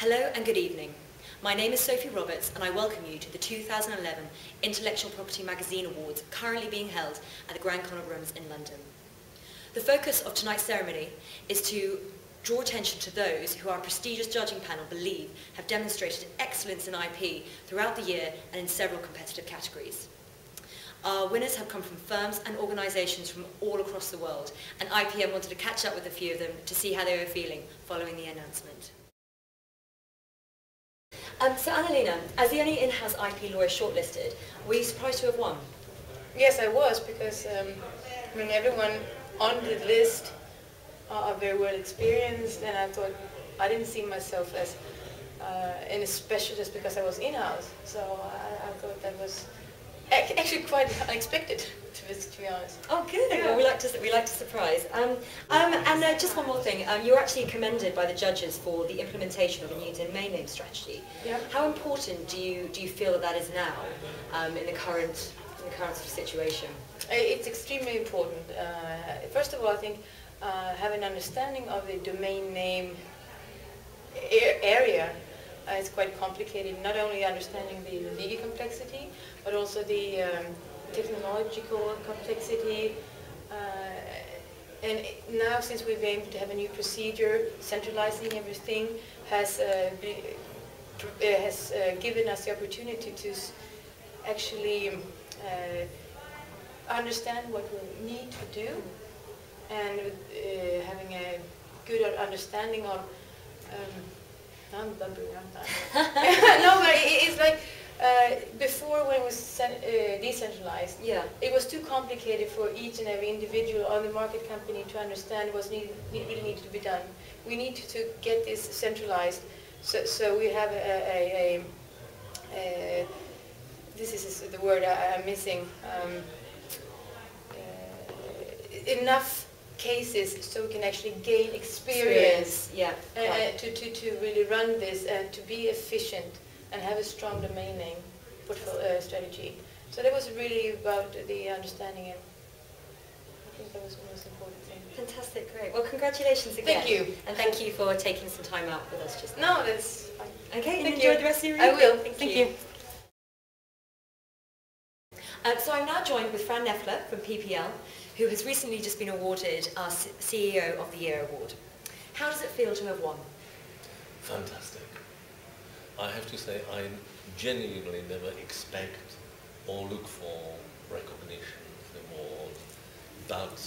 Hello and good evening. My name is Sophie Roberts and I welcome you to the 2011 Intellectual Property Magazine Awards currently being held at the Grand Connaught Rooms in London. The focus of tonight's ceremony is to draw attention to those who our prestigious judging panel believe have demonstrated excellence in IP throughout the year and in several competitive categories. Our winners have come from firms and organisations from all across the world, and IPM wanted to catch up with a few of them to see how they were feeling following the announcement. Um, so Annalena, as the only in-house IP lawyer shortlisted, were you surprised to have won? Yes, I was, because um, I mean, everyone on the list are very well experienced, and I thought I didn't see myself as uh, any specialist because I was in-house. So I, I thought that was actually quite unexpected, to be, to be honest. Oh, good. Yeah. Well, we like to we like to surprise. Um, um, and uh, just one more thing. Um, you were actually commended by the judges for the implementation of a new domain name strategy. Yeah. How important do you do you feel that that is now um, in the current in the current sort of situation? It's extremely important. Uh, first of all, I think uh, have an understanding of the domain name area uh, is quite complicated. Not only understanding the legal complexity, but also the um, technological complexity. Uh, and now, since we've been able to have a new procedure, centralizing everything has uh, be, uh, has uh, given us the opportunity to actually uh, understand what we need to do, and having a good understanding of. Um, I'm no, but it's like uh, before when it was uh, decentralized, yeah. it was too complicated for each and every individual on the market company to understand what need, really needed to be done. We need to, to get this centralized so, so we have a, a, a, a this is the word I, am missing, um, uh, enough cases so we can actually gain experience, experience. yeah, uh, to, to, to really run this and to be efficient and have a strong domain name uh, strategy. So that was really about the understanding and I think that was the most important thing. Fantastic, great. Well, congratulations again. Thank you. And thank you for taking some time out with us just now. No, that's fine. Okay, thank enjoy you. the rest of your evening. I will. Thank, thank you. you. Uh, so I'm now joined with Fran Nevrkla from PPL, who has recently just been awarded our CEO of the Year award. How does it feel to have won? Fantastic. I have to say I genuinely never expect or look for recognition, the award, but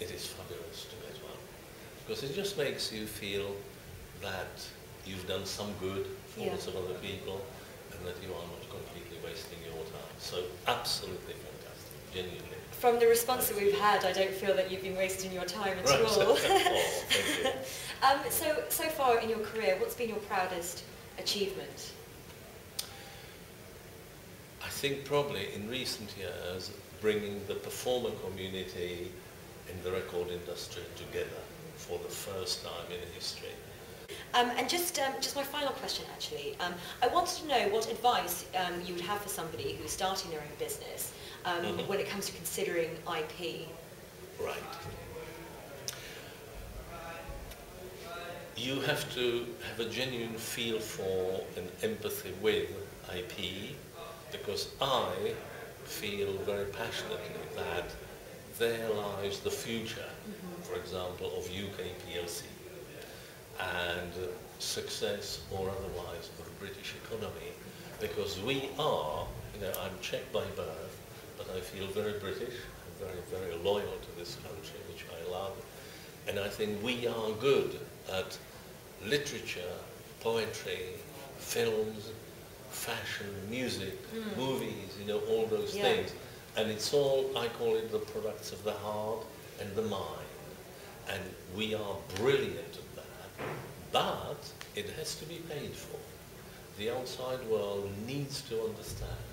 it is fabulous to get one. Because it just makes you feel that you've done some good for yeah. lots of other people and that you are not completely wasting your time. So absolutely fantastic, genuinely from the response that we've had, I don't feel that you've been wasting your time at right. all. oh, um, so, so far in your career, what's been your proudest achievement? I think probably in recent years, bringing the performer community in the record industry together for the first time in history. Um, and just, um, just my final question, actually. Um, I wanted to know what advice um, you would have for somebody who's starting their own business um, mm -hmm. when it comes to considering IP. Right. You have to have a genuine feel for and empathy with IP because I feel very passionately that there lies the future, mm -hmm. for example, of UK PLC and success or otherwise of the British economy because we are, you know, I'm Czech by birth, but I feel very British, and very, very loyal to this country, which I love. And I think we are good at literature, poetry, films, fashion, music, mm. movies, you know, all those yeah. things. And it's all, I call it the products of the heart and the mind. And we are brilliant. But it has to be paid for. The outside world needs to understand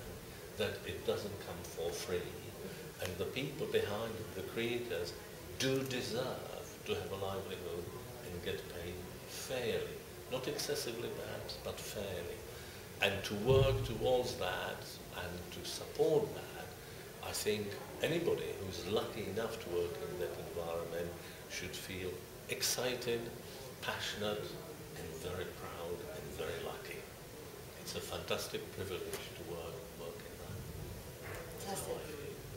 that it doesn't come for free. And the people behind it, the creators, do deserve to have a livelihood and get paid fairly. Not excessively perhaps, but fairly. And to work towards that and to support that, I think anybody who's lucky enough to work in that environment should feel excited, passionate, and very proud and very lucky. It's a fantastic privilege to work, work in that. Fantastic.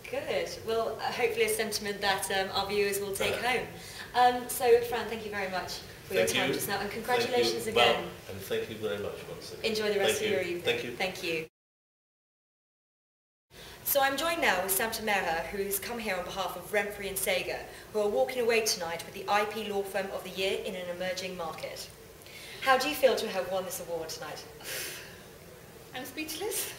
Good. Well, uh, hopefully a sentiment that um, our viewers will take home. Um, so, Fran, thank you very much for Thank your time you. just now, and you. congratulations Well, and thank you very much once again. Enjoy the rest Thank of your evening. Thank you. Thank you. So I'm joined now with Sam Tamera, who's come here on behalf of Remfry and Sagar, who are walking away tonight with the IP Law Firm of the Year in an emerging market. How do you feel to have won this award tonight? I'm speechless.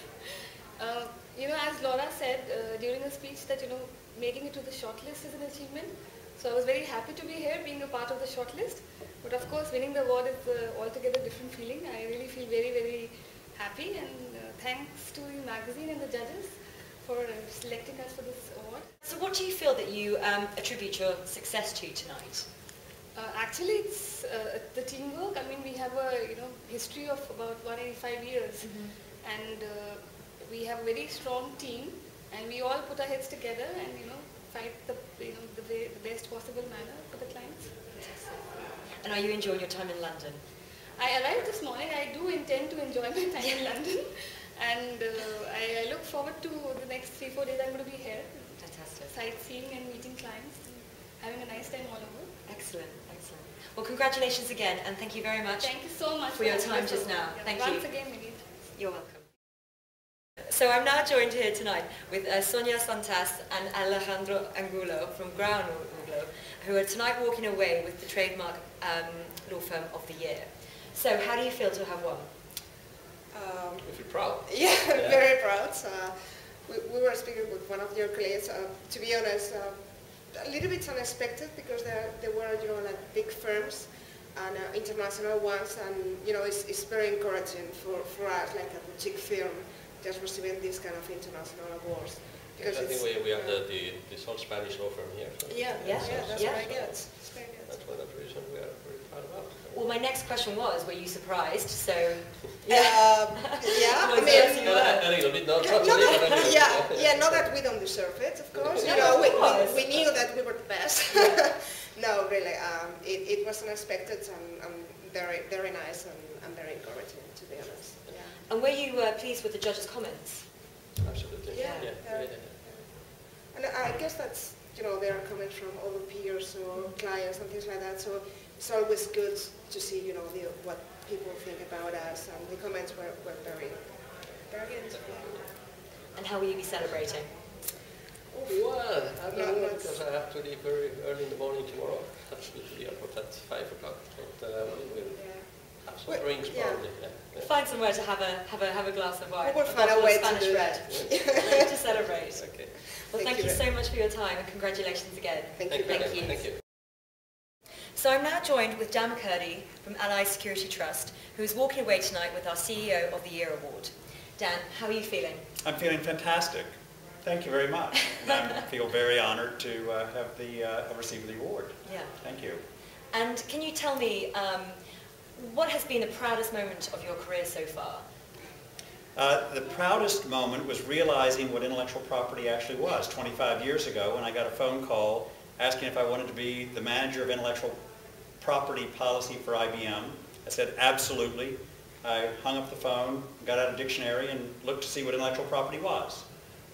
Uh, you know, as Laura said uh, during the speech that, you know, making it to the shortlist is an achievement. So I was very happy to be here, being a part of the shortlist. But of course, winning the award is uh, altogether different feeling. I really feel very, very happy and uh, thanks to the magazine and the judges for selecting us for this award. So what do you feel that you um, attribute your success to tonight? Uh, actually, it's uh, the teamwork. I mean, we have a you know history of about 185 years, and uh, we have a very strong team, and we all put our heads together and you know fight the you know the, way, the best possible manner for the clients. And are you enjoying your time in London? I arrived this morning. I do intend to enjoy my time in London, and uh, I, I look forward to the next three four days. I'm going to be here, Fantastic. sightseeing and meeting clients, and having a nice time all over. Excellent, excellent. Well, congratulations again, and thank you very much. Thank you so much For your time just now. Yeah, Thank Once you. again, many You're welcome. So I'm now joined here tonight with uh, Sonia Santas and Alejandro Angulo from Grau & Angulo, who are tonight walking away with the trademark um, law firm of the year. So how do you feel to have won? Um, If you're proud. yeah, Yeah. very proud. Uh, we, we were speaking with one of your colleagues. Uh, to be honest, uh, a little bit unexpected because there, there were, you know, like big firms and uh, international ones, and you know, it's, it's very encouraging for, for us, like a boutique firm, just receiving this kind of international awards. Because I think we, we have uh, the, the, this whole Spanish law firm here. So yeah, Yeah, yeah, that's yeah. very good. It's very good. That's one of the reasons we are very proud about. Well, my next question was, were you surprised? So Yeah, yeah. I mean, A, a little bit, not Yeah, not that, yeah, yeah, not that we don't deserve it, of course. You know, we, we, we knew that we were the best. no, really, um, it, it was unexpected and, and very, very nice and, and very encouraging, to be honest. Yeah. And were you uh, pleased with the judges' comments? Absolutely. Yeah, yeah, yeah. yeah. And I guess that's, you know, they are coming from all the peers or clients and things like that. So it's always good to see, you know, the, what people think about us. And the comments were, were very, very good. And how will you be celebrating? Well, I No, don't know because I have to leave very early in the morning tomorrow. I have to go to the airport at 5 o'clock. But uh, we will Yeah. have some Well, drinks yeah. probably. Yeah. yeah. Find somewhere to have a have a have a glass of wine. We will find a bottle of way to Spanish do red to celebrate. Okay. Well, thank, Thank you, you so much for your time and congratulations again. Thank Thank you. you. Thank you. Thank you. So I'm now joined with Dan McCurdy from Allied Security Trust, who is walking away tonight with our CEO of the Year award. Dan, how are you feeling? I'm feeling fantastic. Thank you very much. I feel very honored to uh, have the uh, have received the award. Yeah. Thank you. And can you tell me um, what has been the proudest moment of your career so far? Uh, the proudest moment was realizing what intellectual property actually was. 25 years ago, when I got a phone call asking if I wanted to be the manager of intellectual property policy for IBM, I said absolutely. I hung up the phone, got out a dictionary, and looked to see what intellectual property was.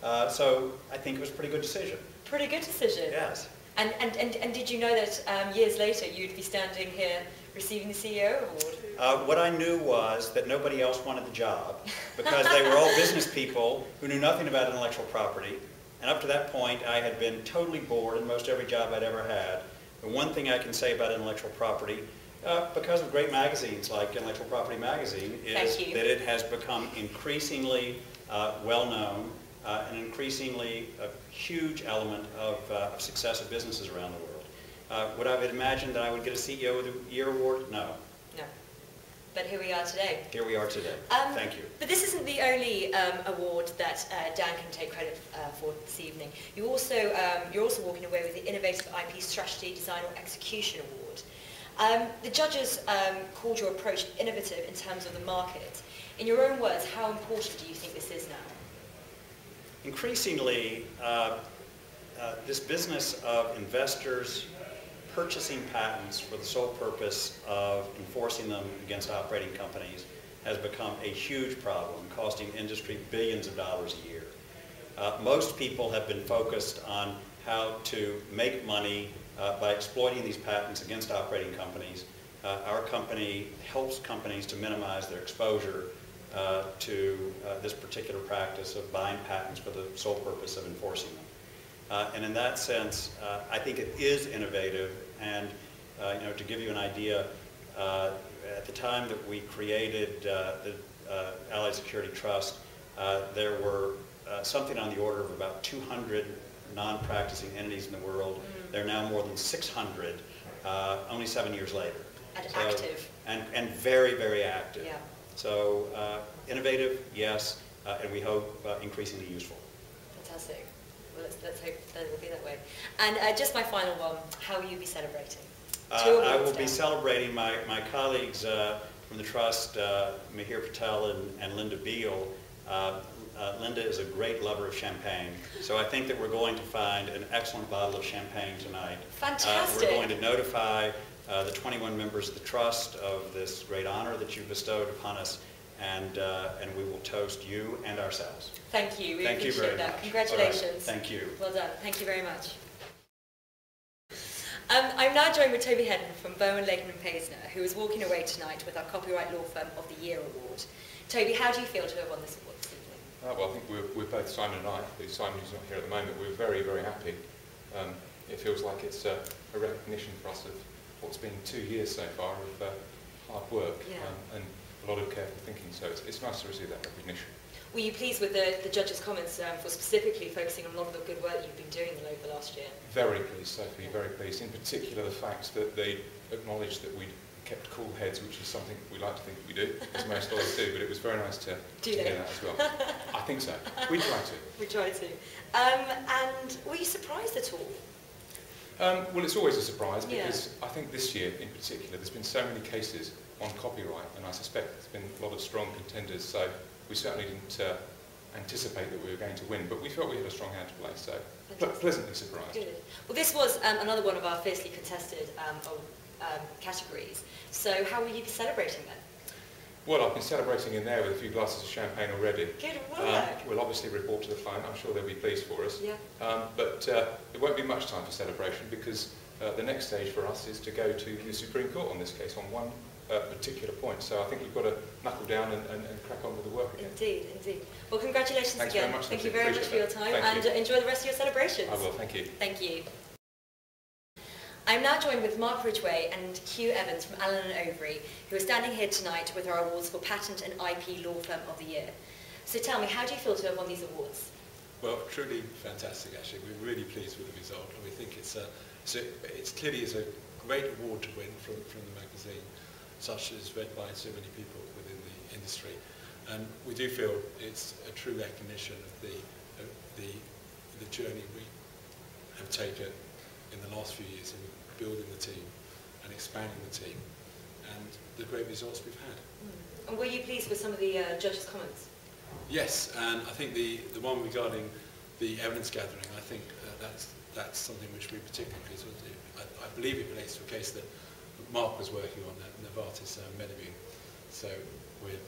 Uh, so I think it was a pretty good decision. Pretty good decision. Yes. And, and, and, and did you know that um, years later you'd be standing here receiving the CEO award? Uh, what I knew was that nobody else wanted the job because they were all business people who knew nothing about intellectual property. And up to that point, I had been totally bored in most every job I'd ever had. The one thing I can say about intellectual property, uh, because of great magazines like Intellectual Property Magazine, is that it has become increasingly uh, well-known, uh, an increasingly a huge element of, uh, of success of businesses around the world. Uh, would I have imagined that I would get a CEO of the Year award? No. But here we are today. Here we are today. Um, Thank you. But this isn't the only um, award that uh, Dan can take credit uh, for this evening. You also, um, you're also walking away with the Innovative IP Strategy, Design or Execution Award. Um, the judges um, called your approach innovative in terms of the market. In your own words, how important do you think this is now? Increasingly, uh, uh, this business of investors purchasing patents for the sole purpose of enforcing them against operating companies has become a huge problem, costing industry billions of dollars a year. Uh, most people have been focused on how to make money uh, by exploiting these patents against operating companies. Uh, our company helps companies to minimize their exposure uh, to uh, this particular practice of buying patents for the sole purpose of enforcing them. Uh, and in that sense, I think it is innovative. And you know, to give you an idea, at the time that we created the Allied Security Trust, there were something on the order of about 200 non-practicing entities in the world. Mm. There are now more than 600, uh, only seven years later. And so, active. And, and very, very active. Yeah. So uh, innovative, yes, uh, and we hope uh, increasingly useful. Fantastic. Well, let's, let's hope that it will be that way. And uh, just my final one, how will you be celebrating? Uh, I will down. be celebrating my, my colleagues uh, from the Trust, Mihir Patel and, and Linda Beale, uh, Linda is a great lover of champagne, so I think that we're going to find an excellent bottle of champagne tonight. Fantastic. Uh, we're going to notify uh, the 21 members of the Trust of this great honor that you bestowed upon us, and, uh, and we will toast you and ourselves. Thank you. We Thank appreciate you very that. Much. Congratulations. Right. Thank you. Well done. Thank you very much. Um, I'm now joined with Toby Headdon from Berwin, Leighton and Paisner, who is walking away tonight with our Copyright Law Firm of the Year award. Toby, how do you feel to have won this award? Uh, well, I think we're, we're both, Simon and I, Simon who's not here at the moment, we're very, very happy. Um, it feels like it's a, a, recognition for us of what's been two years so far of uh, hard work yeah. um, and a lot of careful thinking. So it's, it's nice to receive that recognition. Were you pleased with the, the judge's comments um, for specifically focusing on a lot of the good work you've been doing over the last year? Very pleased, Sophie, very pleased. In particular, the fact that they acknowledged that we'd kept cool heads, which is something we like to think we do, as most lawyers do, but it was very nice to, do to hear that as well. I think so. We try to. We try to. Um, and were you surprised at all Um, well, it's always a surprise because yeah. I think this year in particular there's been so many cases on copyright and I suspect there's been a lot of strong contenders so we certainly didn't uh, anticipate that we were going to win but we felt we had a strong hand to play so pleasantly surprised. Good. Well this was um, another one of our fiercely contested um, um, categories. So how will you be celebrating then? Well, I've been celebrating in there with a few glasses of champagne already. Good work. Um, we'll obviously report to the client. I'm sure they'll be pleased for us. Yeah. Um, but uh, it won't be much time for celebration because uh, the next stage for us is to go to the Supreme Court on this case on one uh, particular point. So I think we've got to knuckle down and, and, and crack on with the work again. Indeed, indeed. Well, congratulations Thanks again. Very much, Thank you very much for your time Thank and you. enjoy the rest of your celebrations. I will. Thank you. Thank you. I'm now joined with Mark Ridgway and Hugh Evans from Allen & Overy, who are standing here tonight with our awards for Patent and IP Law Firm of the Year. So tell me, how do you feel to have won these awards? Well, truly fantastic, actually. We're really pleased with the result, and we think it's, a, a, it's clearly is a great award to win from, from the magazine, such as read by so many people within the industry. And we do feel it's a true recognition of the, of the, the journey we have taken in the last few years in building the team and expanding the team and the great results we've had. Mm. And were you pleased with some of the uh, judges' comments? Yes, and I think the, the one regarding the evidence gathering, I think uh, that's, that's something which we particularly pleased with. I, I believe it relates to a case that Mark was working on, at Novartis uh, Medivue. So we're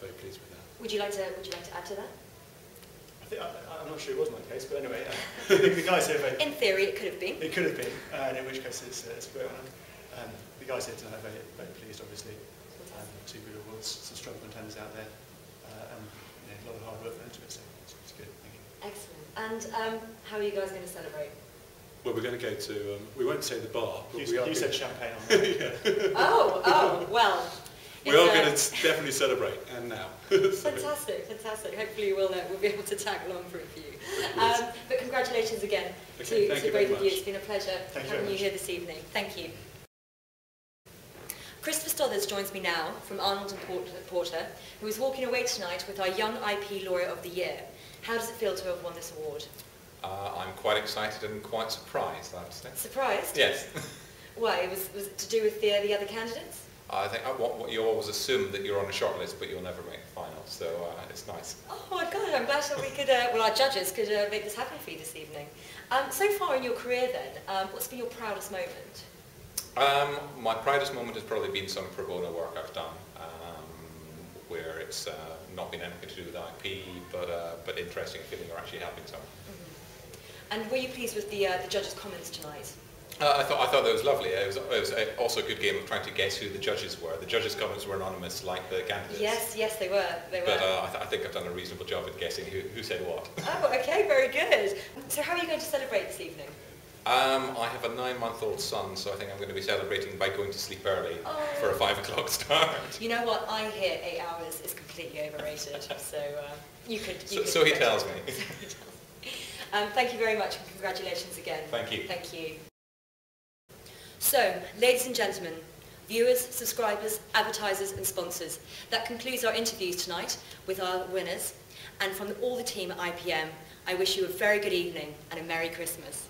very pleased with that. Would you like to, would you like to add to that? Think, I, am not sure it was my case, but anyway, uh, the, the guys here... Very, in theory, it could have been. It could have been, uh, and in which case it's, uh, it's a great honour. Um, the guys here tonight are very, very pleased, obviously. Um, two good awards, some strong contenders out there, uh, and you know, a lot of hard work went into it, so it's, it's good. Thank you. Excellent. And um, how are you guys going to celebrate? Well, we're going to go to, um, we won't say the bar, but you, we are... You said champagne on yeah. oh, oh, well, we are going to definitely celebrate, and now. fantastic, fantastic. Hopefully we'll, uh, we'll be able to tag along for a few. Um, but congratulations again okay, to, to both of you. It's been a pleasure thank having you, you here this evening. Thank you. Christopher Stothers joins me now from Arnold and Porter, who is walking away tonight with our Young IP Lawyer of the Year. How does it feel to have won this award? Uh, I'm quite excited and quite surprised, I would say. Surprised? Yes. Why? Was, was it to do with the, the other candidates? I think uh, what, what you always assume that you're on a short list, but you'll never make the final, so uh, it's nice. Oh my God, I'm glad that we could, uh, well, our judges could uh, make this happen for you this evening. Um, so far in your career then, um, what's been your proudest moment? Um, my proudest moment has probably been some pro bono work I've done, um, where it's uh, not been anything to do with IP, but uh, but interesting feeling you're actually helping someone. And were you pleased with the, uh, the judges' comments tonight? Uh, I thought I thought that was lovely. It was, it was uh, also a good game of trying to guess who the judges were. The judges' comments were anonymous, like the candidates. Yes, yes, they were. They were. But uh, I, th- I think I've done a reasonable job at guessing who, who said what. Oh, okay, very good. So how are you going to celebrate this evening? Um, I have a nine-month-old son, so I think I'm going to be celebrating by going to sleep early Oh. for a five o'clock start. You know what? I hear eight hours is completely overrated. so uh, you could. You So, could so he tells me. me. So he tells me. Um, thank you very much and congratulations again. Thank you. Thank you. So, ladies and gentlemen, viewers, subscribers, advertisers and sponsors, that concludes our interviews tonight with our winners. And from all the team at IPM, I wish you a very good evening and a Merry Christmas.